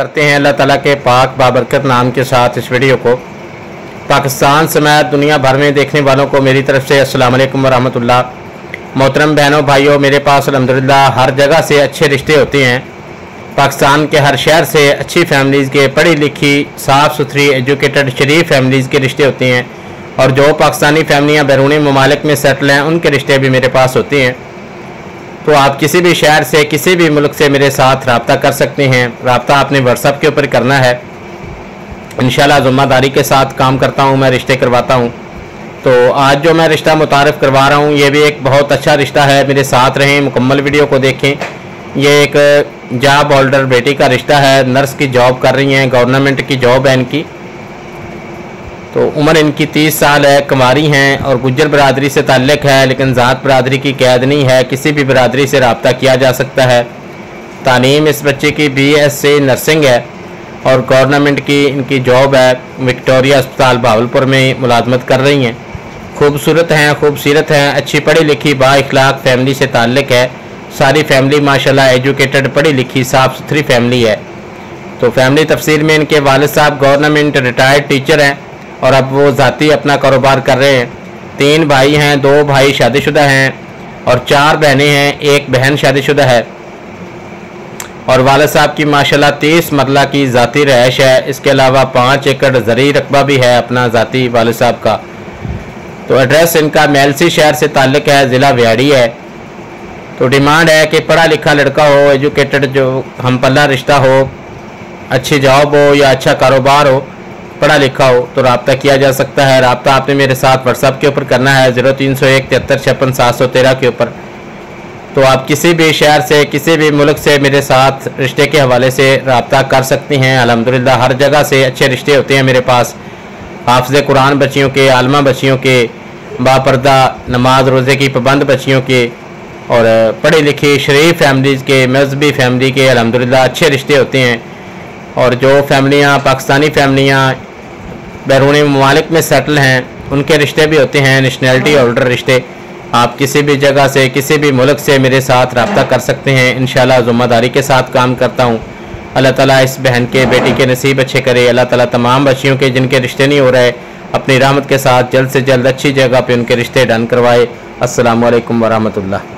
करते हैं। अल्लाह ताला के पाक बाबरकत नाम के साथ इस वीडियो को। पाकिस्तान समेत दुनिया भर में देखने वालों को मेरी तरफ़ से अस्सलाम वालेकुम वरहमतुल्लाह। मोहतरम बहनों, भाइयों, मेरे पास अलहमदिल्ला हर जगह से अच्छे रिश्ते होते हैं। पाकिस्तान के हर शहर से अच्छी फैमिलीज़ के पढ़ी लिखी, साफ़ सुथरी, एजुकेटेड, शरीफ फैमिलीज़ के रिश्ते होते हैं। और जो पाकिस्तानी फैमिलियाँ बैरूनी ममालिक में सेटल हैं, उनके रिश्ते भी मेरे पास होते हैं। तो आप किसी भी शहर से, किसी भी मुल्क से मेरे साथ रबता कर सकते हैं। रबता आपने व्हाट्सअप के ऊपर करना है। इन ज़िम्मेदारी के साथ काम करता हूँ, मैं रिश्ते करवाता हूँ। तो आज जो मैं रिश्ता मुतारफ़ करवा रहा हूँ, ये भी एक बहुत अच्छा रिश्ता है। मेरे साथ रहें, मुकम्मल वीडियो को देखें। ये एक जॉब होल्डर बेटी का रिश्ता है। नर्स की जॉब कर रही हैं, गवर्नमेंट की जॉब है इनकी। तो उम्र इनकी तीस साल है, कुमारी हैं और गुज्जर बरदरी से ताल्लुक़ है, लेकिन ज़ात बरदरी की कैद नहीं है, किसी भी बरदरी से रबता किया जा सकता है। तालीम इस बच्चे की बी एस सी नर्सिंग है और गवर्नमेंट की इनकी जॉब है, विक्टोरिया अस्पताल भावलपुर में मुलाजमत कर रही हैं। खूबसूरत हैं खूबसूरत हैं, अच्छी पढ़ी लिखी बाखलाक फैमिली से ताल्लुक़ है। सारी फैमिली माशाल्लाह एजुकेटेड पढ़ी लिखी साफ़ सुथरी फैमिली है। तो फैमिली तफसीर में इनके वाल साहब गवर्नमेंट रिटायर्ड टीचर हैं। और अब वो ज़ाती अपना कारोबार कर रहे हैं। तीन भाई हैं, दो भाई शादीशुदा हैं और चार बहनें हैं, एक बहन शादीशुदा है। और वाल साहब की माशाल्लाह तीस मरला की ज़ाती रहायश है। इसके अलावा पाँच एकड़ ज़रिए रकबा भी है अपना ज़ाती वाल साहब का। तो एड्रेस इनका मेलसी शहर से ताल्लुक़ है, ज़िला व्याड़ी है। तो डिमांड है कि पढ़ा लिखा लड़का हो, एजुकेटेड जो हम पल्ला रिश्ता हो, अच्छी जॉब हो या अच्छा कारोबार हो पढ़ा लिखा हो तो रबता किया जा सकता है। रबता आपने मेरे साथ व्हाट्सअप के ऊपर करना है, ज़ीरो तीन सौ एक तिहत्तर छप्पन सात सौ तेरह के ऊपर। तो आप किसी भी शहर से, किसी भी मुल्क से मेरे साथ रिश्ते के हवाले से रबता कर सकती हैं। अलहमदिल्ला हर जगह से अच्छे रिश्ते होते हैं मेरे पास। हाफज कुरान बच्चियों के, आलमा बच्चियों के, बापर्दा नमाज़ रोज़े की पाबंद बच्चियों के, और पढ़ी लिखी शरीफ फैमिलीज़ के, मजहबी फैमिली के अलहमदिल्ला अच्छे रिश्ते होते हैं। और जो फैमिलियाँ पाकिस्तानी फैमिलियाँ बैरूनी ममालिक में सेटल हैं उनके रिश्ते भी होते हैं नेशनैलिटी होल्डर रिश्ते। आप किसी भी जगह से किसी भी मुल्क से मेरे साथ रबता कर सकते हैं। इन ज़िम्मेदारी के साथ काम करता हूँ। अल्लाह ताला इस बहन के बेटी के नसीब अच्छे करे। अल्लाह ताला तमाम बच्चियों के जिनके रिश्ते नहीं हो रहे अपनी रहमत के साथ जल्द से जल्द अच्छी जगह पे उनके रिश्ते डन करवाए। अस्सलाम वालेकुम वरहमतुल्लाह।